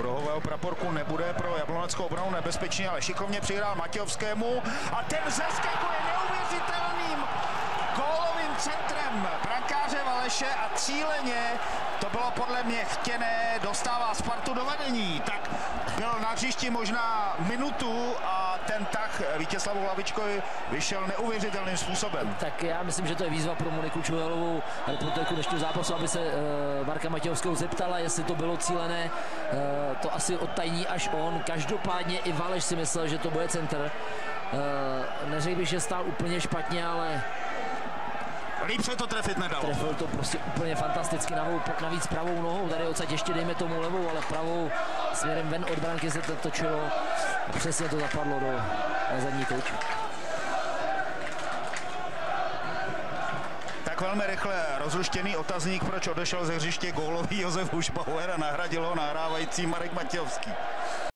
rohového praporku nebude pro jabloneckou obranu nebezpečný, ale šikovně přihrál Matějovskému a ten zeskakuje neuvěřitelným gólovým centrem brankáře Valeše a cíleně to bylo podle mě chtěné, dostává Spartu do vedení. Tak byl na hřišti možná minutu a ten tah Vítězslavu Hlavičkovi vyšel neuvěřitelným způsobem. Tak já myslím, že to je výzva pro Moniku Čuhelovou, reportérku dnešního zápasu, aby se uh, Marka Matějovského zeptala, jestli to bylo cílené. Uh, to asi odtajní až on. Každopádně i Valeš si myslel, že to bude centr. Uh, neřekl bych, že stál úplně špatně, ale Líp se to trefit nedalo. Trefil to prostě úplně fantasticky, naopak navíc pravou nohou, tady odsaď ještě dejme tomu levou, ale pravou směrem ven od branky se to točilo přesně to zapadlo do na zadní kouč. Tak velmi rychle rozluštěný otazník, proč odešel ze hřiště gólový Josef Hušbauer a nahradil ho nahrávající Marek Matějovský.